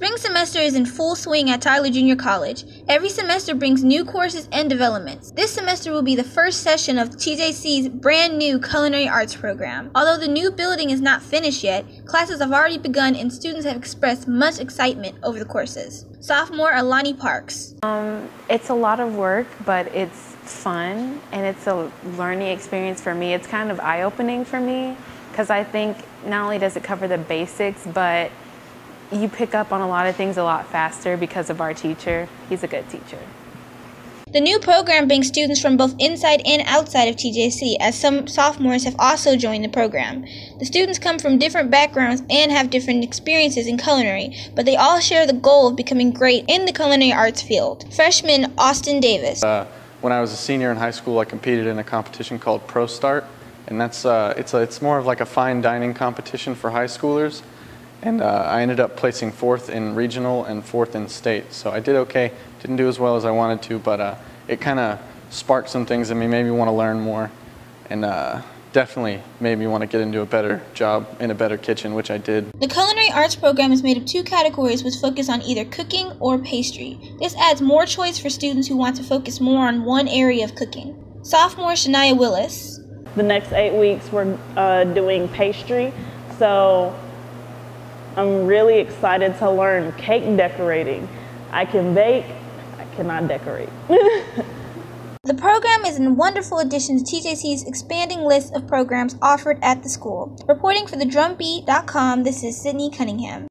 Spring semester is in full swing at Tyler Junior College. Every semester brings new courses and developments. This semester will be the first session of TJC's brand new culinary arts program. Although the new building is not finished yet, classes have already begun and students have expressed much excitement over the courses. Sophomore Alani Parks. Um, it's a lot of work, but it's fun and it's a learning experience for me. It's kind of eye opening for me because I think not only does it cover the basics, but you pick up on a lot of things a lot faster because of our teacher. He's a good teacher. The new program brings students from both inside and outside of TJC, as some sophomores have also joined the program. The students come from different backgrounds and have different experiences in culinary, but they all share the goal of becoming great in the culinary arts field. Freshman Austin Davis. Uh, when I was a senior in high school, I competed in a competition called ProStart, and that's uh, it's a, it's more of like a fine dining competition for high schoolers. And uh, I ended up placing fourth in regional and fourth in state. So I did okay. Didn't do as well as I wanted to, but uh, it kind of sparked some things in me, made me want to learn more, and uh, definitely made me want to get into a better job in a better kitchen, which I did. The culinary arts program is made of two categories which focus on either cooking or pastry. This adds more choice for students who want to focus more on one area of cooking. Sophomore Shania Willis. The next eight weeks we're uh, doing pastry, so I'm really excited to learn cake decorating. I can bake, I cannot decorate. the program is a wonderful addition to TJC's expanding list of programs offered at the school. Reporting for the drumbeat.com, this is Sydni Cunningham.